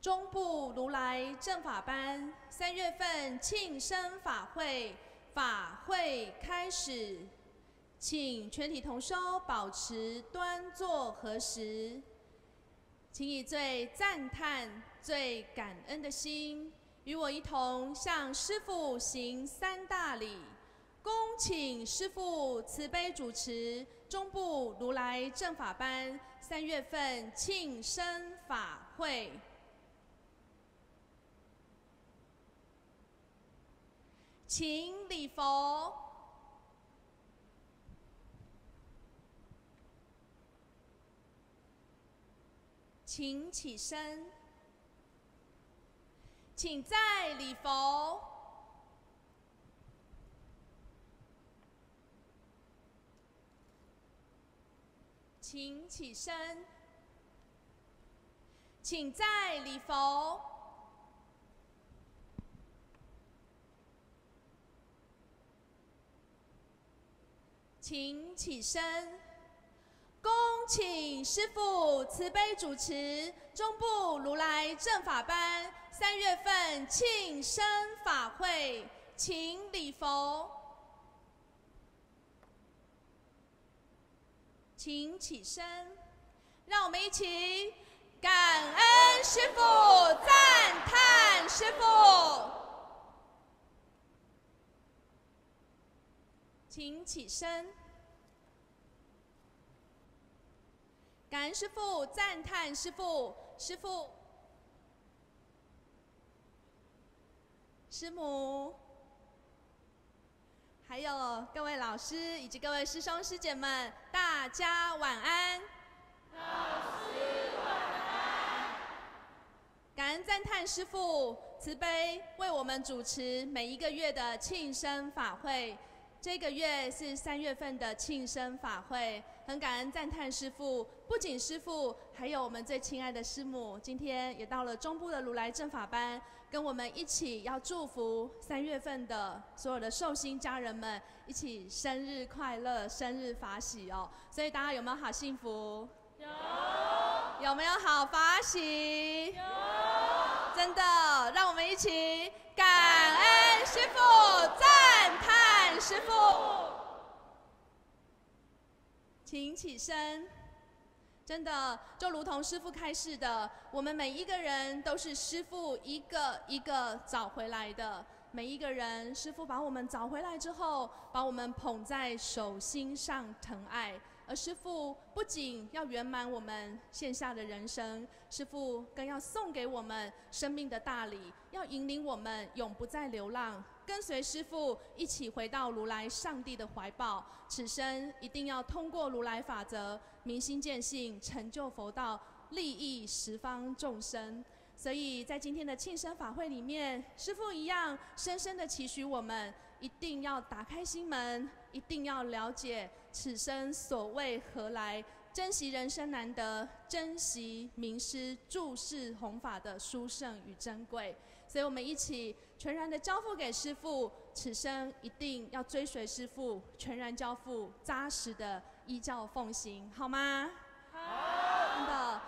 中部如来正法班三月份庆生法会，法会开始，请全体同修保持端坐合十，请以最赞叹、最感恩的心，与我一同向师父行三大礼。恭请师父慈悲主持中部如来正法班三月份庆生法会。请礼佛，请起身，请再礼佛，请起身，请再礼佛。请起身，恭请师父慈悲主持中部如来正法班三月份庆生法会，请礼佛，请起身，让我们一起感恩师父，赞叹师父。请起身，感恩师父，赞叹师父，师父，师母，还有各位老师以及各位师兄师姐们，大家晚安。老师晚安。感恩赞叹师父慈悲为我们主持每一个月的庆生法会。这个月是三月份的庆生法会，很感恩赞叹师父，不仅师父，还有我们最亲爱的师母，今天也到了中部的如来正法班，跟我们一起要祝福三月份的所有的寿星家人们，一起生日快乐，生日法喜哦！所以大家有没有好幸福？有。有没有好法喜？有。真的，让我们一起感恩师父，赞叹师父，请起身。真的，就如同师父开示的，我们每一个人都是师父一个一个找回来的。每一个人，师父把我们找回来之后，把我们捧在手心上疼爱。而师父不仅要圆满我们线下的人生，师父更要送给我们生命的大礼，要引领我们永不再流浪，跟随师父一起回到如来上帝的怀抱。此生一定要通过如来法则，明心见性，成就佛道，利益十方众生。所以在今天的庆生法会里面，师父一样深深的期许我们，一定要打开心门，一定要了解。此生所谓何来？珍惜人生难得，珍惜名师注释弘法的殊胜与珍贵。所以我们一起全然的交付给师父，此生一定要追随师父，全然交付，扎实的依教奉行，好吗？好。真的。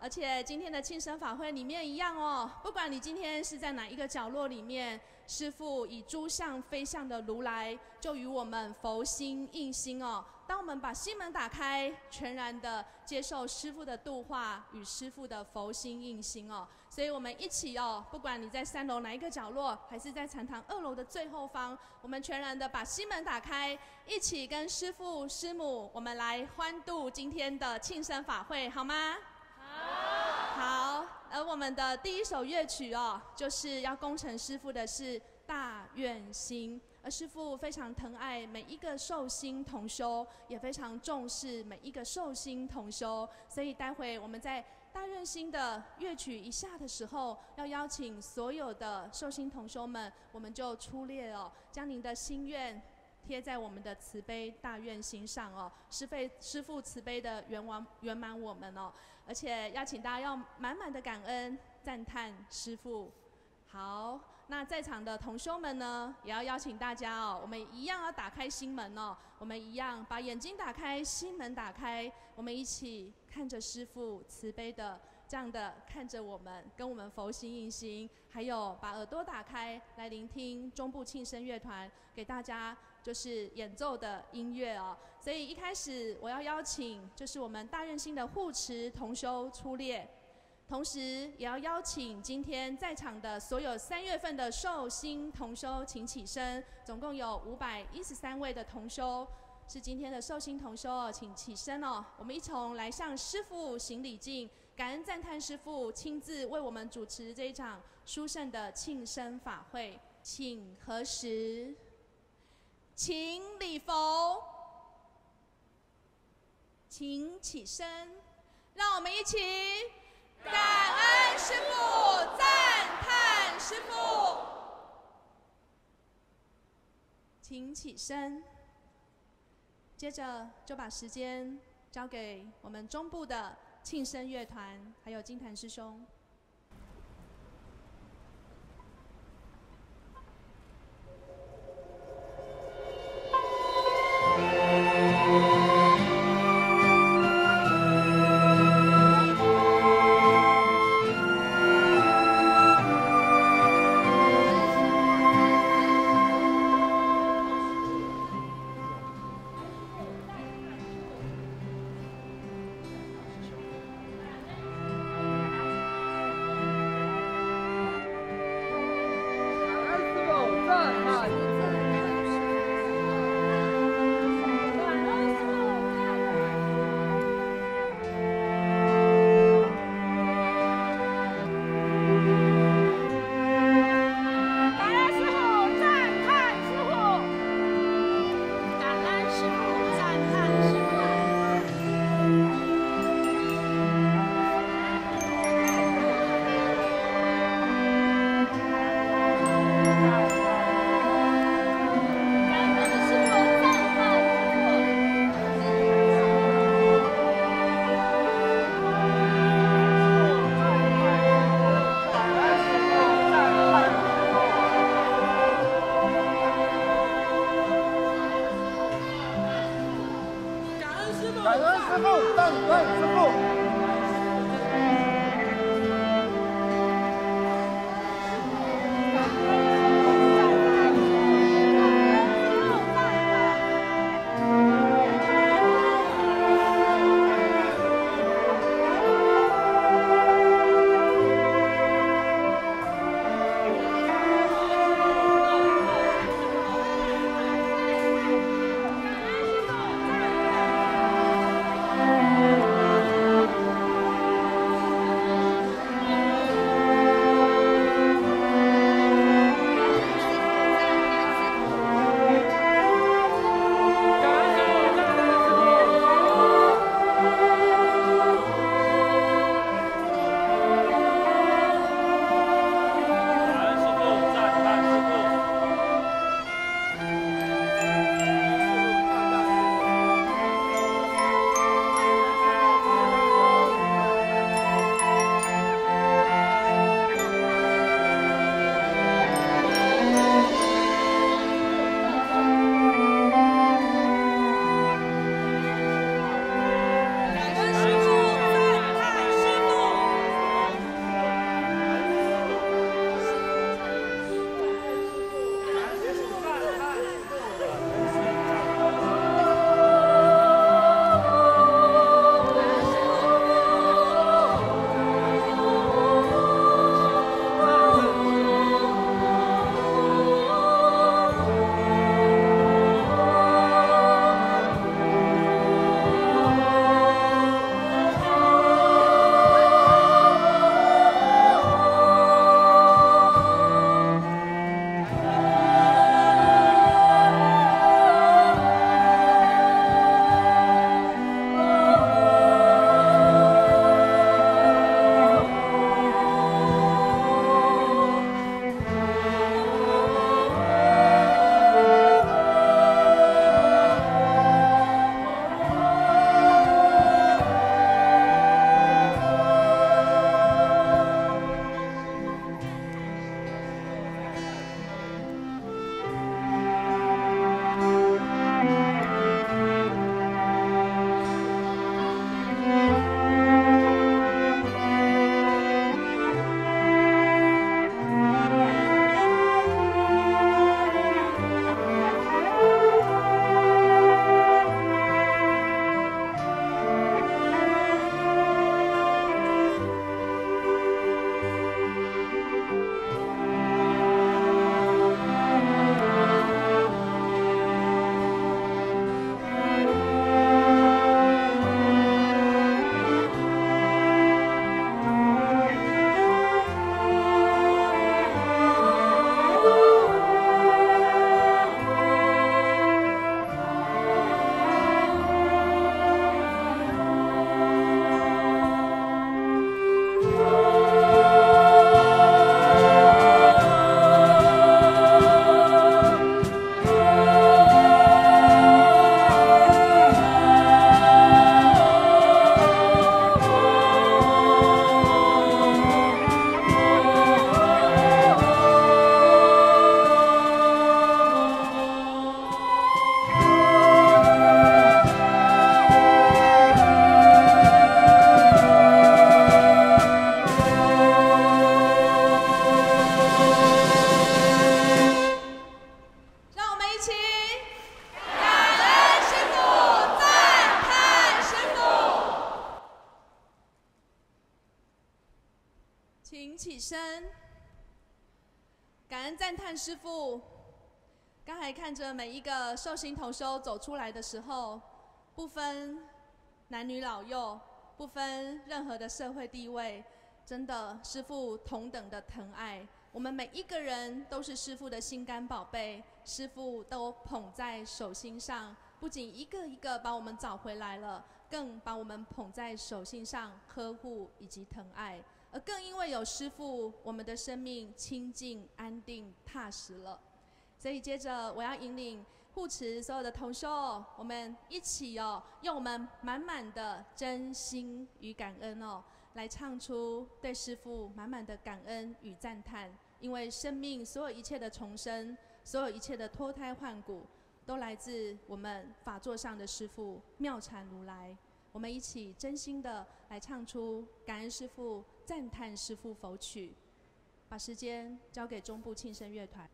而且今天的庆生法会里面一样哦，不管你今天是在哪一个角落里面，师父以诸相非相的如来，就与我们佛心印心哦。当我们把心门打开，全然的接受师父的度化与师父的佛心印心哦。所以我们一起哦，不管你在三楼哪一个角落，还是在禅堂二楼的最后方，我们全然的把心门打开，一起跟师父师母，我们来欢度今天的庆生法会，好吗？好，而我们的第一首乐曲哦，就是要功成师父的是《大愿心》，而师父非常疼爱每一个寿星同修，也非常重视每一个寿星同修，所以待会我们在《大愿心》的乐曲一下的时候，要邀请所有的寿星同修们，我们就出列哦，将您的心愿。贴在我们的慈悲大愿心上哦，师费师父慈悲的圆完圆满我们哦，而且邀请大家要满满的感恩赞叹师父。好，那在场的同修们呢，也要邀请大家哦，我们一样要打开心门哦，我们一样把眼睛打开，心门打开，我们一起看着师父慈悲的这样的看着我们，跟我们佛心印心，还有把耳朵打开来聆听中部庆生乐团给大家就是演奏的音乐哦。所以一开始我要邀请就是我们大任心的护持同修出列，同时也要邀请今天在场的所有三月份的寿星同修，请起身，总共有五百一十三位的同修。是今天的寿星同修哦，请起身哦。我们一同来向师父行礼敬，感恩赞叹师父亲自为我们主持这一场殊胜的庆生法会。请合十，请礼佛，请起身，让我们一起感恩师父，赞叹师父，请起身。接着就把时间交给我们中部的庆生乐团，还有金坛师兄。寿星同修走出来的时候，不分男女老幼，不分任何的社会地位，真的师父同等的疼爱。我们每一个人都是师父的心肝宝贝，师父都捧在手心上，不仅一个一个把我们找回来了，更把我们捧在手心上呵护以及疼爱。而更因为有师父，我们的生命清净、安定、踏实了。所以接着我要引领护持所有的同修，我们一起哦，用我们满满的真心与感恩哦。来唱出对师父满满的感恩与赞叹，因为生命所有一切的重生，所有一切的脱胎换骨，都来自我们法座上的师父妙禅如来。我们一起真心的来唱出感恩师父、赞叹师父佛曲，把时间交给中部庆声乐团。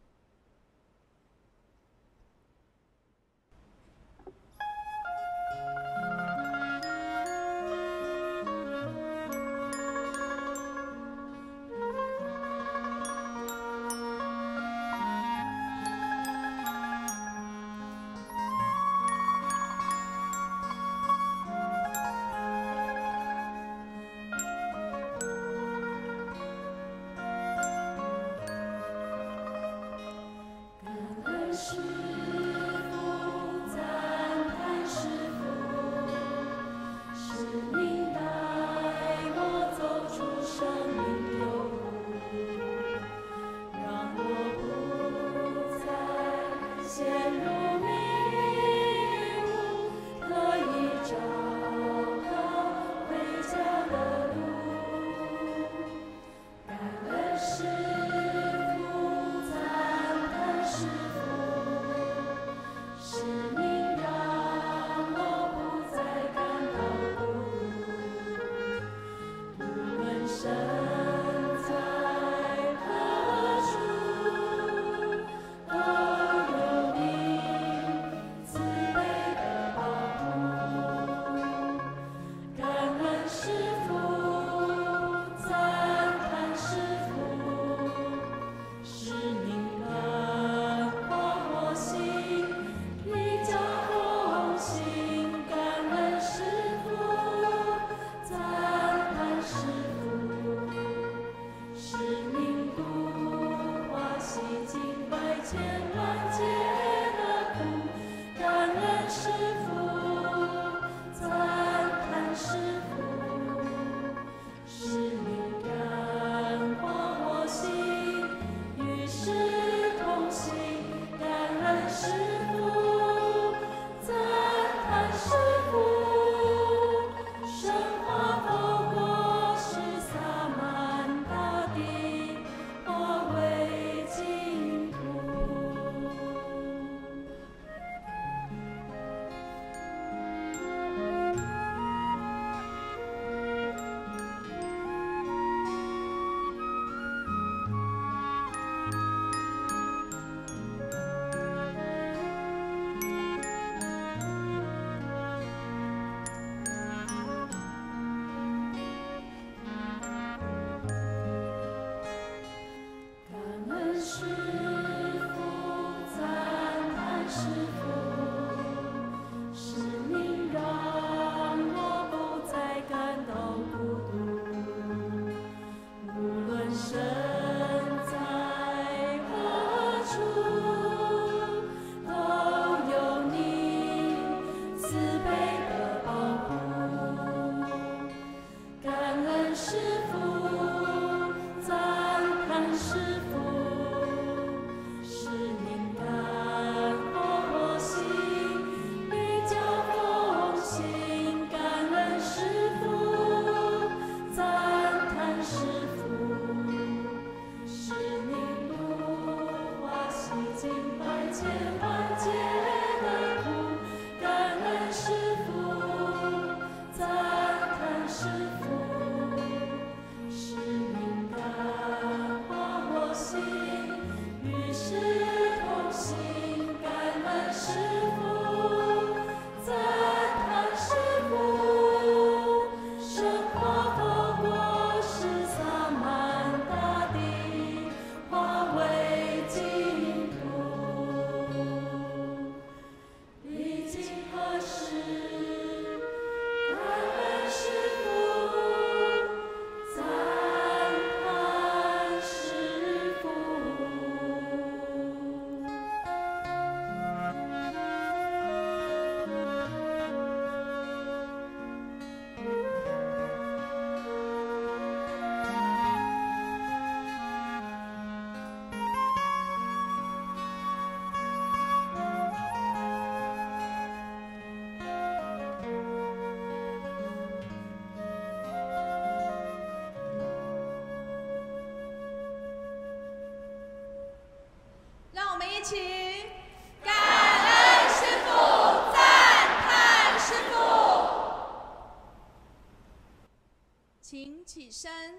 请起身。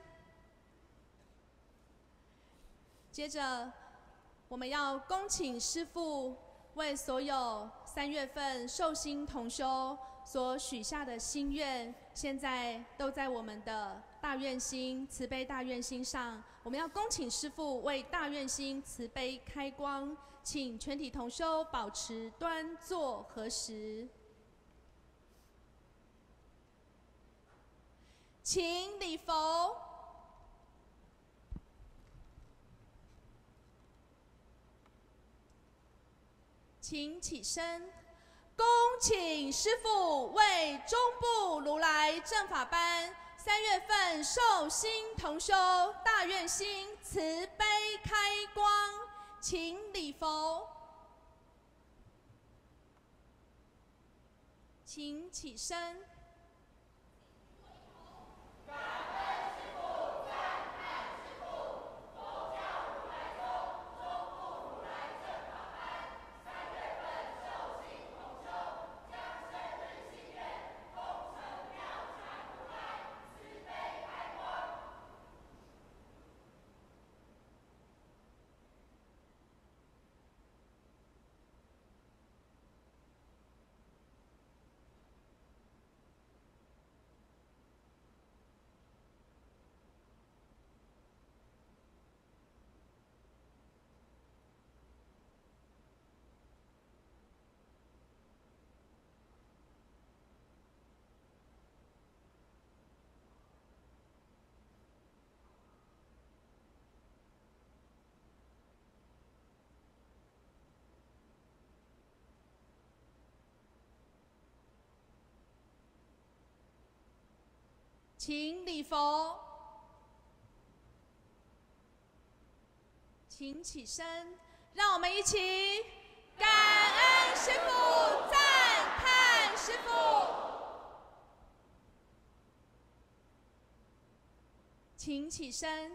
接着，我们要恭请师父为所有三月份寿星同修所许下的心愿，现在都在我们的大愿心慈悲大愿心上。我们要恭请师父为大愿心慈悲开光，请全体同修保持端坐合十，请礼佛。请起身，恭请师父为中部如来正法班三月份寿星同修大愿心慈悲开光，请礼佛，请起身。God bless 请礼佛，请起身，让我们一起感恩师父，赞叹师父。请起身，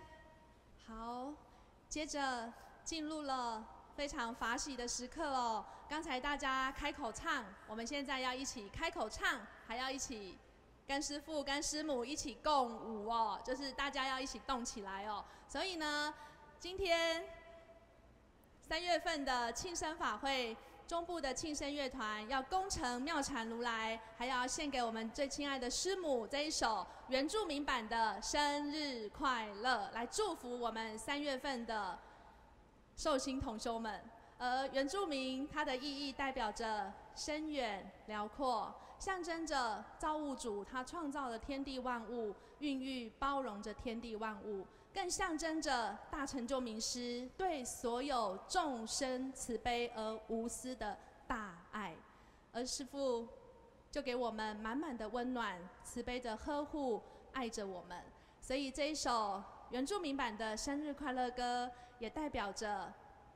好，接着进入了非常法喜的时刻哦。刚才大家开口唱，我们现在要一起开口唱，还要一起。跟师父、跟师母一起共舞哦，就是大家要一起动起来哦。所以呢，今天三月份的庆生法会，中部的庆生乐团要功成妙禅如来，还要献给我们最亲爱的师母这一首原住民版的生日快乐，来祝福我们三月份的寿星同修们。而原住民它的意义代表着深远辽阔。象征着造物主他创造了天地万物，孕育包容着天地万物，更象征着大成就名师对所有众生慈悲而无私的大爱。而师父就给我们满满的温暖，慈悲的呵护，爱着我们。所以这一首原住民版的生日快乐歌，也代表着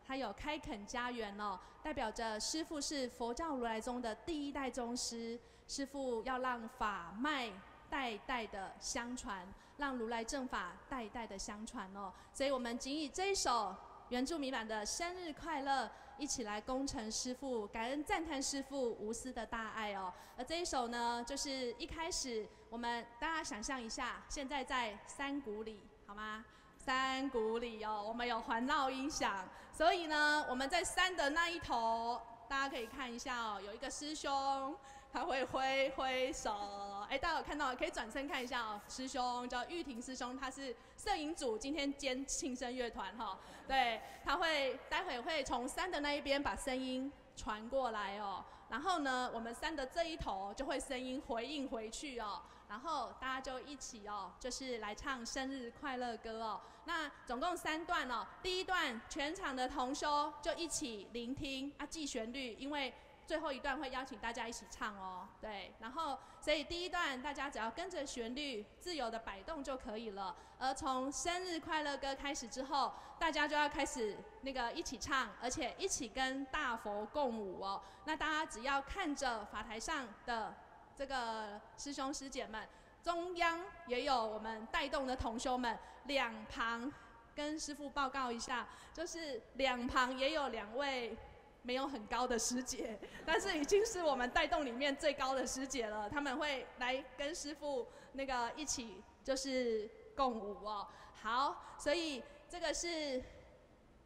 他有开垦家园哦，代表着师父是佛教如来宗的第一代宗师。师父要让法脉代代的相传，让如来正法代代的相传哦。所以我们仅以这一首原住民版的生日快乐，一起来恭承师父，感恩赞叹师父无私的大爱哦。而这一首呢，就是一开始我们大家想象一下，现在在山谷里，好吗？山谷里哦，我们有环绕音响，所以呢，我们在山的那一头，大家可以看一下哦，有一个师兄。他会挥挥手，哎，大家有看到？可以转身看一下哦。师兄叫玉婷师兄，他是摄影组，今天兼庆生乐团哈。对，他会待会会从山的那一边把声音传过来哦。然后呢，我们山的这一头就会声音回应回去哦。然后大家就一起哦，就是来唱生日快乐歌哦。那总共三段哦，第一段全场的同修就一起聆听啊，记旋律，因为。最后一段会邀请大家一起唱哦，对，然后所以第一段大家只要跟着旋律自由的摆动就可以了。而从生日快乐歌开始之后，大家就要开始那个一起唱，而且一起跟大佛共舞哦。那大家只要看着法台上的这个师兄师姐们，中央也有我们带动的同修们，两旁跟师傅报告一下，就是两旁也有两位。没有很高的师姐，但是已经是我们带动里面最高的师姐了。他们会来跟师傅那个一起，就是共舞哦。好，所以这个是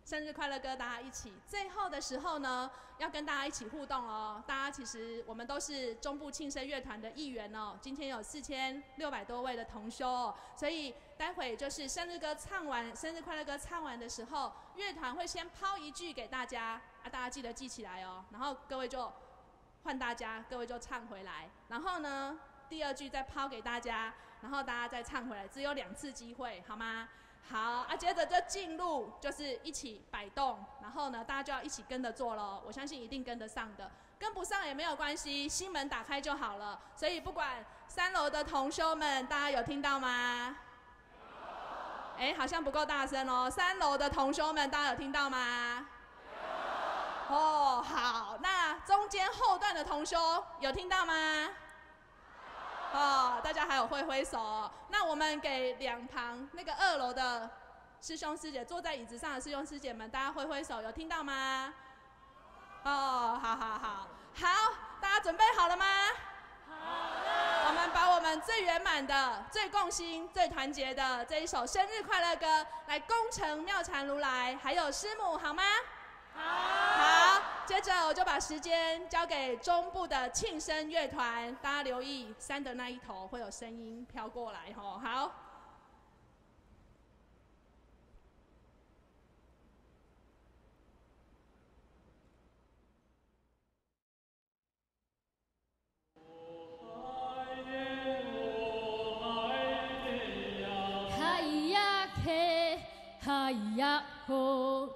生日快乐歌，大家一起。最后的时候呢，要跟大家一起互动哦。大家其实我们都是中部庆生乐团的一员哦。今天有四千六百多位的同修哦，所以待会就是生日歌唱完，生日快乐歌唱完的时候，乐团会先抛一句给大家啊，大家记得记起来哦。然后各位就换大家，各位就唱回来。然后呢，第二句再抛给大家。然后大家再唱回来，只有两次机会，好吗？好啊，接着就进入，就是一起摆动，然后呢，大家就要一起跟着做喽。我相信一定跟得上的，跟不上也没有关系，心门打开就好了。所以不管三楼的同修们，大家有听到吗？哎，好像不够大声哦。三楼的同修们，大家有听到吗？哦，好，那中间后段的同修有听到吗？哦，大家还有挥挥手。那我们给两旁那个二楼的师兄师姐坐在椅子上的师兄师姐们，大家挥挥手，有听到吗？哦，好好好，好，大家准备好了吗？好了。我们把我们最圆满的、最共心、最团结的这一首生日快乐歌，来恭承妙禅如来，还有师母，好吗？好，接着我就把时间交给中部的庆生乐团，大家留意山的那一头会有声音飘过来吼。好。嗨呀嘿，嗨呀吼。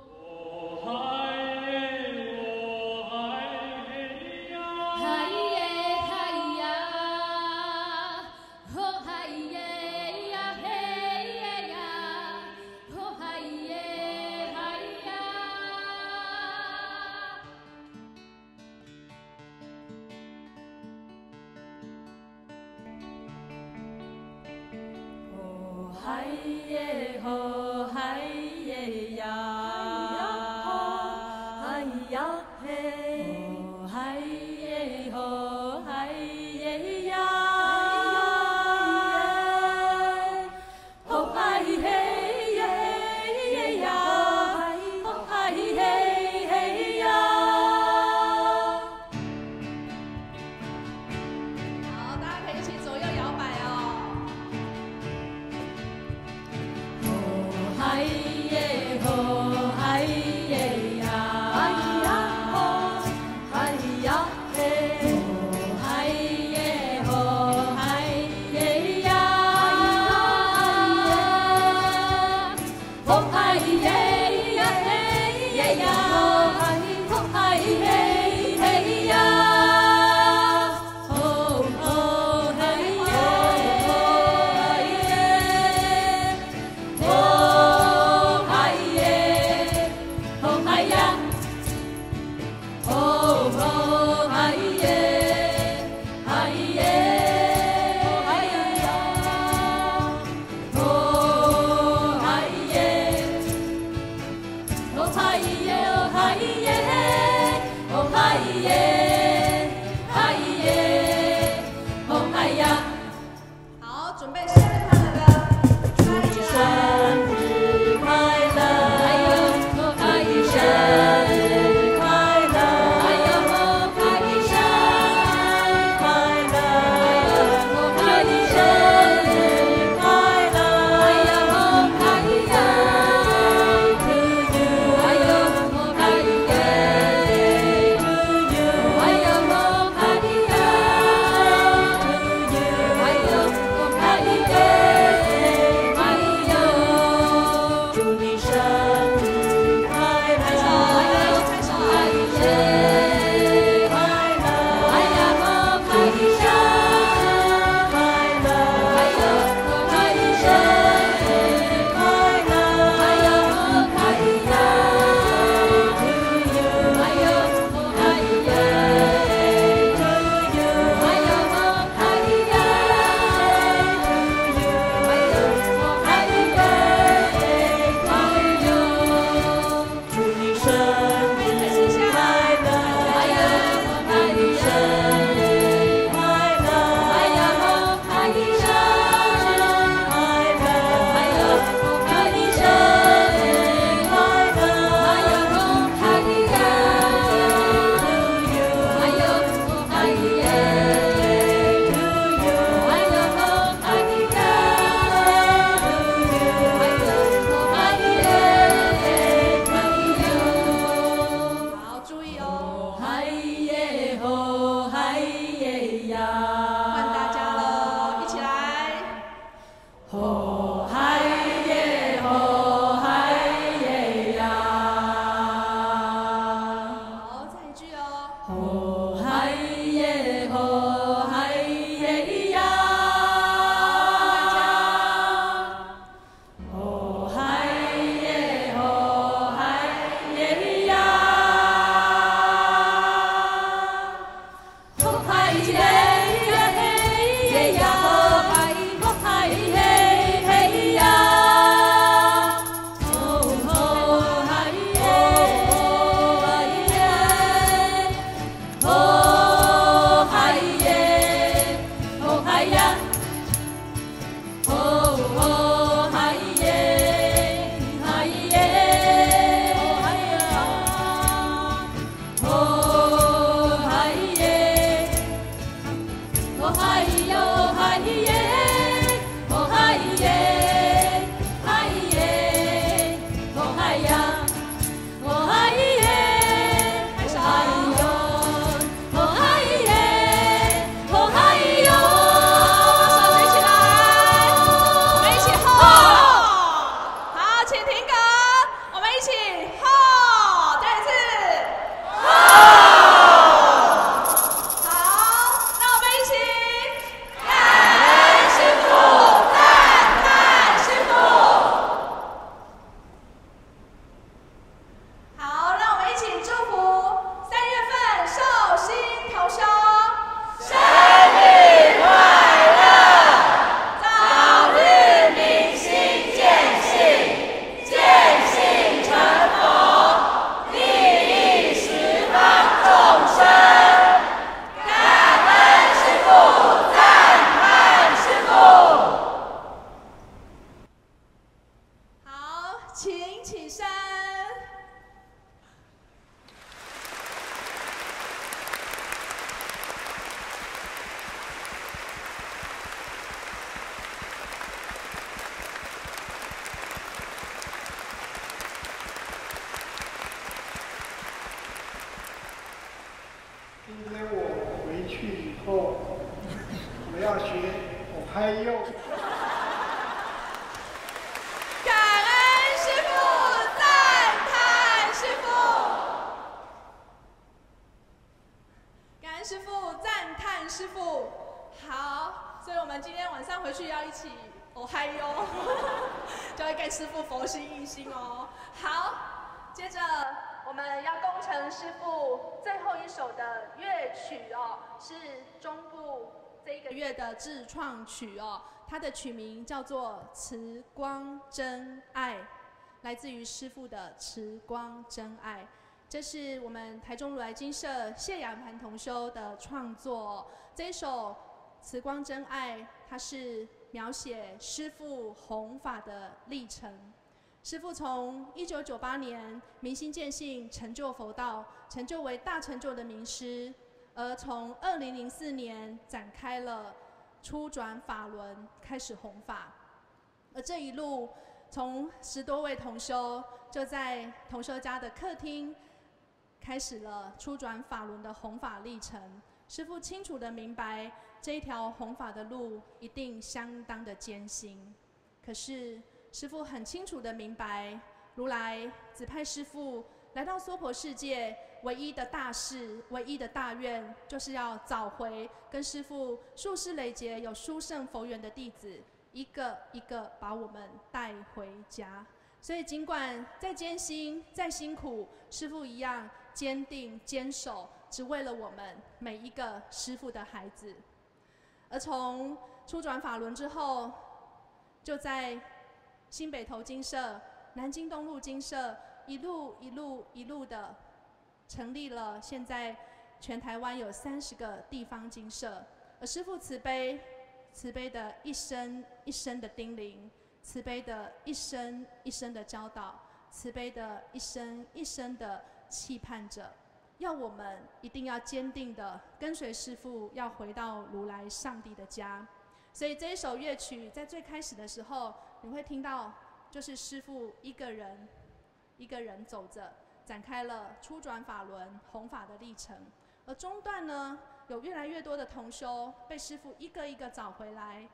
自创曲哦，它的曲名叫做《慈光真爱》，来自于师父的《慈光真爱》，这是我们台中如来金社谢雅盘同修的创作。这一首《慈光真爱》，它是描写师父弘法的历程。师父从一九九八年明心见性，成就佛道，成就为大成就的名师，而从二零零四年展开了。初转法轮开始弘法，而这一路从十多位同修就在同修家的客厅，开始了初转法轮的弘法历程。师父清楚的明白，这一条弘法的路一定相当的艰辛。可是师父很清楚的明白，如来指派师父来到娑婆世界。唯一的大事，唯一的大愿，就是要找回跟师父数世累劫有殊胜佛缘的弟子，一个一个把我们带回家。所以，尽管再艰辛、再辛苦，师父一样坚定坚守，只为了我们每一个师父的孩子。而从初转法轮之后，就在新北投金社、南京东路金社，一路一路一路的。成立了，现在全台湾有三十个地方金社，而师父慈悲，慈悲的一生一生的叮咛，慈悲的一生一生的教导，慈悲的一生一生的期盼着，要我们一定要坚定的跟随师父，要回到如来上帝的家。所以这一首乐曲在最开始的时候，你会听到，就是师父一个人，一个人走着。展开了初转法轮弘法的历程，而中段呢，有越来越多的同修被师父一个一个找回来，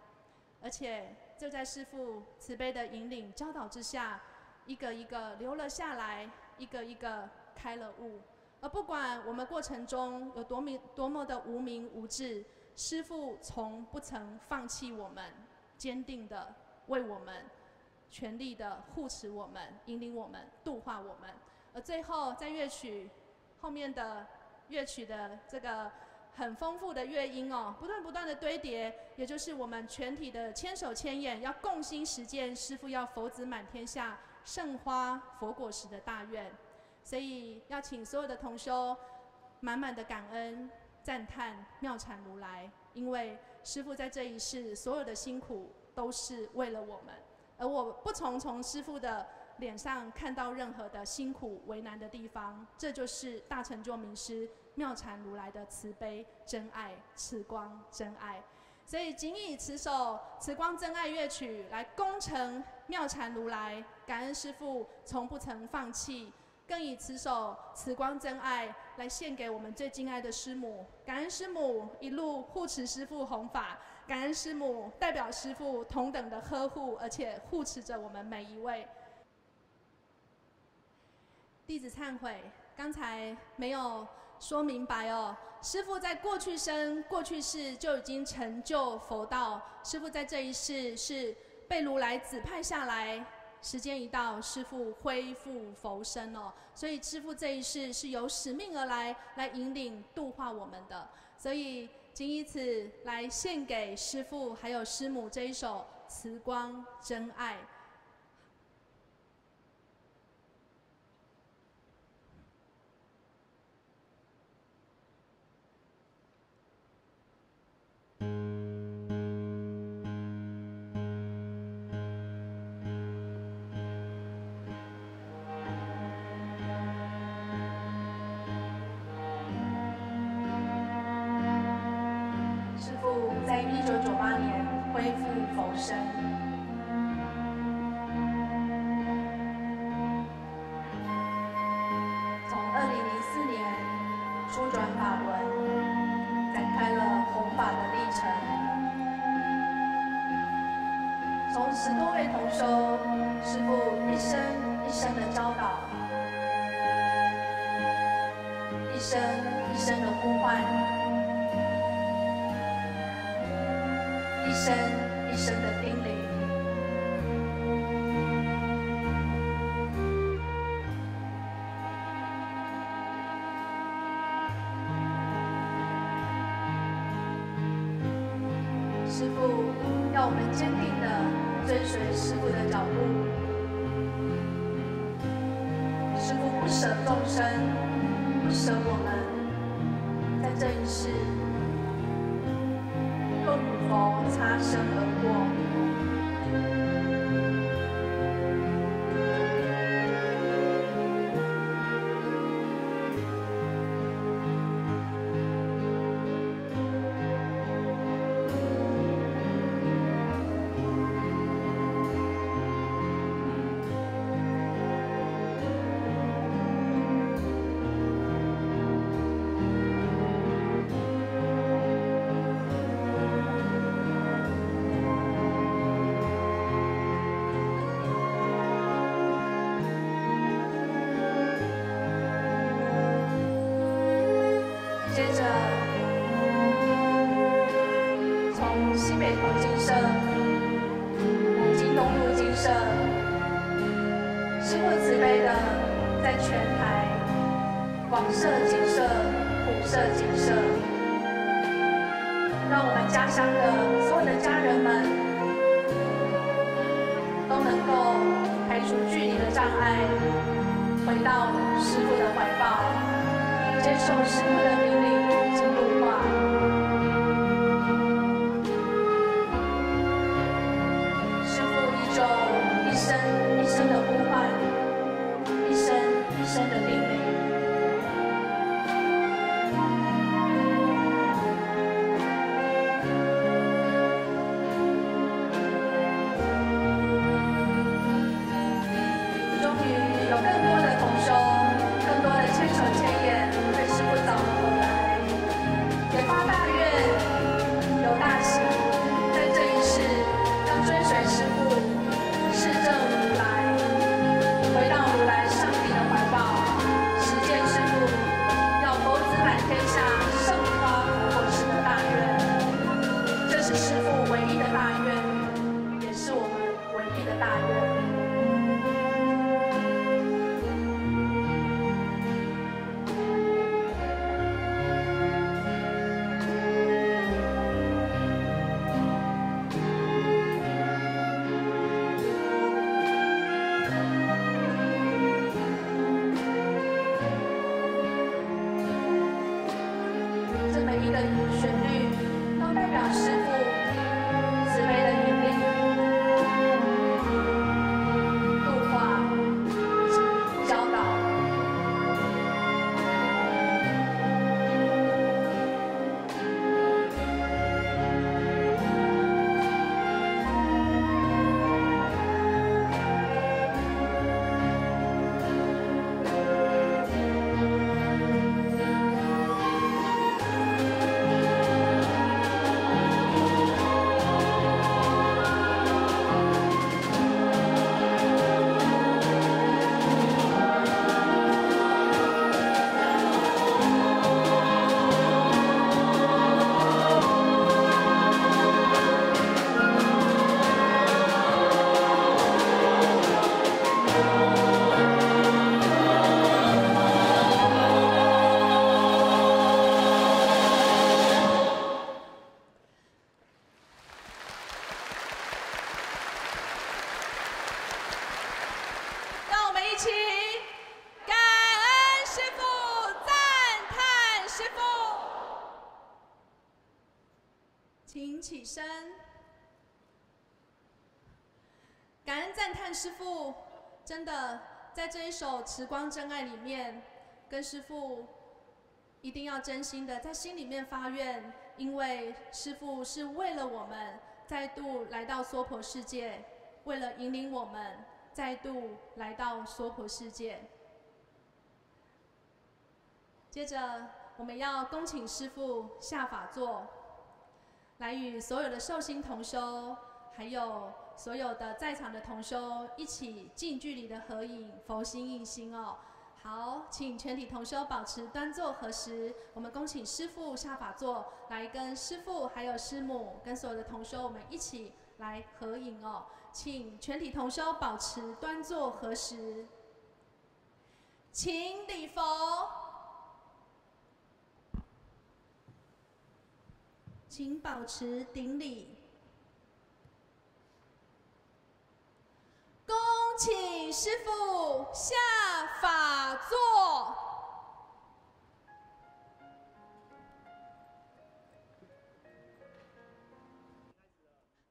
而且就在师父慈悲的引领教导之下，一个一个留了下来，一个一个开了悟。而不管我们过程中有多名多么的无名无智，师父从不曾放弃我们，坚定的为我们，全力的护持我们，引领我们，度化我们。而最后在乐曲后面的乐曲的这个很丰富的乐音哦，不断不断的堆叠，也就是我们全体的千手千眼要共心实践师父要佛子满天下，盛花佛果实的大愿。所以要请所有的同修满满的感恩、赞叹妙禅如来，因为师父在这一世所有的辛苦都是为了我们，而我不从从师父的脸上看到任何的辛苦为难的地方，这就是大成就名师妙禅如来的慈悲真爱、慈光真爱。所以仅以此首慈光真爱乐曲来恭承妙禅如来，感恩师父从不曾放弃。更以此首慈光真爱来献给我们最敬爱的师母，感恩师母一路护持师父弘法，感恩师母代表师父同等的呵护，而且护持着我们每一位。弟子忏悔，刚才没有说明白哦。师父在过去生、过去世就已经成就佛道，师父在这一世是被如来指派下来。时间一到，师父恢复佛身哦，所以师父这一世是由使命而来，来引领度化我们的，所以仅以此来献给师父还有师母这一首《慈光真爱》。有更多会同修，师父一生一生的教导，一生一生的呼唤，一生一生的叮咛。生，生我们，在这一世，又与佛擦身而过。所有的家人们都能够排除距离的障碍回到师傅的怀抱接受师傅的师父，真的在这一首《慈光真爱》里面，跟师父一定要真心的在心里面发愿，因为师父是为了我们再度来到娑婆世界，为了引领我们再度来到娑婆世界。接着，我们要恭请师父下法座，来与所有的寿星同修，还有所有的在场的同修一起近距离的合影，佛心印心哦。好，请全体同修保持端坐合十。我们恭请师父下法座，来跟师父还有师母跟所有的同修，我们一起来合影哦。请全体同修保持端坐合十，请礼佛。请保持顶礼，恭请师傅下法座。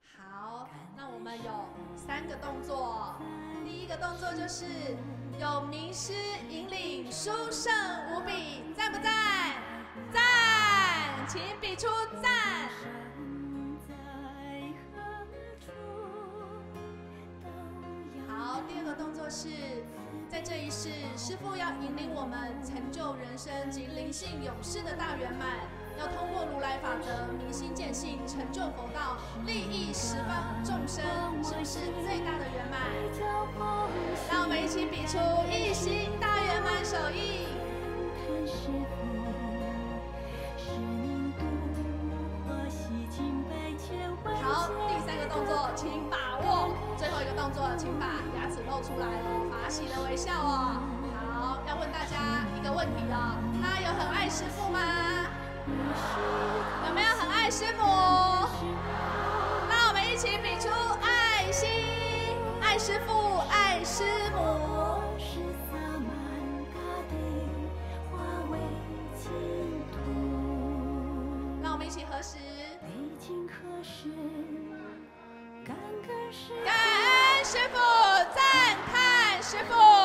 好，那我们有三个动作。第一个动作就是有名师引领，殊胜无比，在不在？在，请比出赞。好，第二个动作是在这一世，师父要引领我们成就人生及灵性永世的大圆满，要通过如来法则明心见性，成就佛道，利益十方众生，是不是最大的圆满？让我们一起比出一心大圆满手印。好，第三个动作，请把握；最后一个动作，请把露出来哦，法喜的微笑哦。好，要问大家一个问题哦，大家有很爱师傅吗？有没有很爱师母？那我们一起比出爱心，爱师傅，爱师母。让我们一起合十。感恩师父，赞叹师父。